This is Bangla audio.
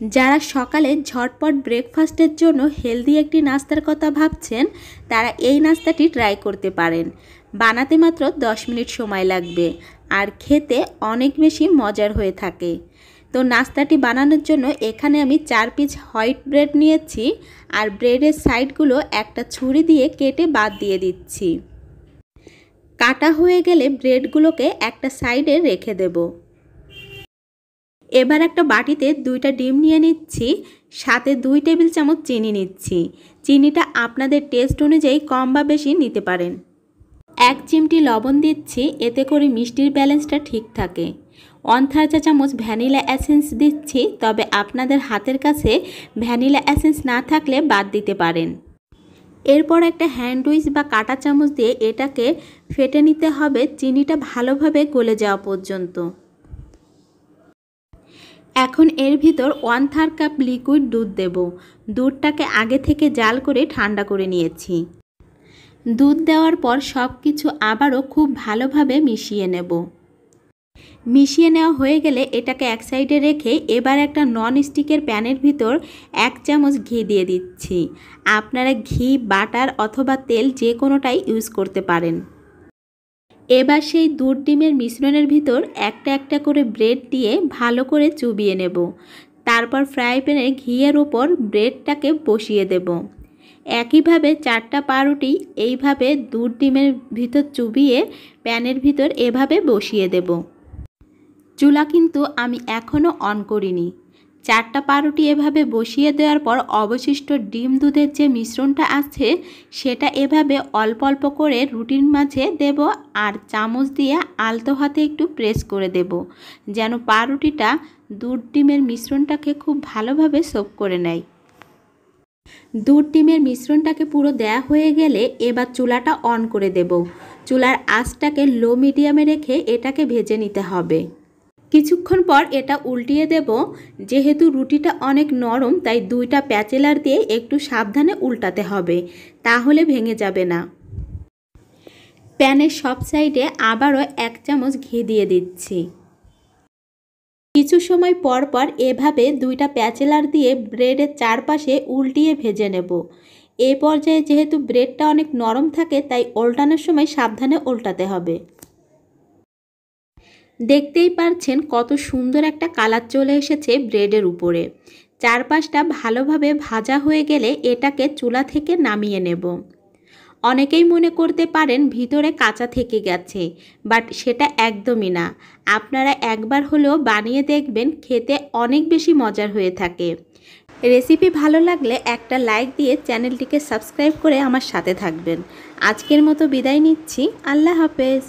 যারা সকালে ঝটপট ব্রেকফাস্টের জন্য হেলদি একটি নাস্তার কথা ভাবছেন, তারা এই নাস্তাটি ট্রাই করতে পারেন। বানাতে মাত্র 10 মিনিট সময় লাগবে, আর খেতে অনেক বেশি মজার হয়ে থাকে। তো নাস্তাটি বানানোর জন্য এখানে আমি চার পিস হোয়াইট ব্রেড নিয়েছি, আর ব্রেডের সাইডগুলো একটা ছুরি দিয়ে কেটে বাদ দিয়ে দিচ্ছি। কাটা হয়ে গেলে ব্রেডগুলোকে একটা সাইডে রেখে দেবো। এবার একটা বাটিতে দুইটা ডিম নিয়ে নিচ্ছি, সাথে দুই টেবিল চামচ চিনি নিচ্ছি। চিনিটা আপনাদের টেস্ট অনুযায়ী কম বা বেশি নিতে পারেন। এক চিমটি লবণ দিচ্ছি, এতে করে মিষ্টির ব্যালেন্সটা ঠিক থাকে। ওয়ান চা চামচ ভ্যানিলা অ্যাসেন্স দিচ্ছি, তবে আপনাদের হাতের কাছে ভ্যানিলা অ্যাসেন্স না থাকলে বাদ দিতে পারেন। এরপর একটা হ্যান্ড উইচ বা কাটা চামচ দিয়ে এটাকে ফেটে নিতে হবে, চিনিটা ভালোভাবে গলে যাওয়া পর্যন্ত। এখন এর ভিতর ওয়ান থার্ড কাপ লিকুইড দুধ দেব। দুধটাকে আগে থেকে জাল করে ঠান্ডা করে নিয়েছি। দুধ দেওয়ার পর সব কিছু আবারও খুব ভালোভাবে মিশিয়ে নেব। মিশিয়ে নেওয়া হয়ে গেলে এটাকে এক সাইডে রেখে এবার একটা নন স্টিকের প্যানের ভিতর এক চামচ ঘি দিয়ে দিচ্ছি। আপনারা ঘি, বাটার অথবা তেল যে কোনোটাই ইউজ করতে পারেন। এবার সেই দুধ ডিমের মিশ্রণের ভিতর একটা একটা করে ব্রেড দিয়ে ভালো করে চুবিয়ে নেব। তারপর ফ্রাই প্যানে ঘিয়ের ওপর ব্রেডটাকে বসিয়ে দেব। একইভাবে চারটা পাউরুটি এইভাবে দুধ ডিমের ভিতর চুবিয়ে প্যানের ভিতর এভাবে বসিয়ে দেব। চুলা কিন্তু আমি এখনও অন করিনি। চারটা পাউরুটি এভাবে বসিয়ে দেওয়ার পর অবশিষ্ট ডিম দুধের যে মিশ্রণটা আছে, সেটা এভাবে অল্প অল্প করে রুটির মাঝে দেব আর চামচ দিয়ে আলতো হাতে একটু প্রেস করে দেব, যেন পাউরুটিটা দুধ ডিমের মিশ্রণটাকে খুব ভালোভাবে সোপ করে নেয়। দুধ ডিমের মিশ্রণটাকে পুরো দেয়া হয়ে গেলে এবার চুলাটা অন করে দেব। চুলার আঁচটাকে লো মিডিয়ামে রেখে এটাকে ভেজে নিতে হবে। কিছুক্ষণ পর এটা উল্টিয়ে দেব। যেহেতু রুটিটা অনেক নরম, তাই দুইটা প্যাচেলার দিয়ে একটু সাবধানে উল্টাতে হবে, তাহলে ভেঙে যাবে না। প্যানের সব সাইডে আবারও এক চামচ ঘি দিয়ে দিচ্ছি। কিছু সময় পর পর এভাবে দুইটা প্যাচেলার দিয়ে ব্রেডের চারপাশে উল্টিয়ে ভেজে নেব। এ পর্যায়ে যেহেতু ব্রেডটা অনেক নরম থাকে, তাই উল্টানোর সময় সাবধানে উল্টাতে হবে। দেখতেই পারছেন কত সুন্দর একটা কালার চলে এসেছে ব্রেডের উপরে। চারপাশটা ভালোভাবে ভাজা হয়ে গেলে এটাকে চুলা থেকে নামিয়ে নেব। অনেকেই মনে করতে পারেন ভিতরে কাঁচা থেকে গেছে, বাট সেটা একদমই না। আপনারা একবার হলেও বানিয়ে দেখবেন, খেতে অনেক বেশি মজার হয়ে থাকে। রেসিপি ভালো লাগলে একটা লাইক দিয়ে চ্যানেলটিকে সাবস্ক্রাইব করে আমার সাথে থাকবেন। আজকের মতো বিদায় নিচ্ছি। আল্লাহ হাফেজ।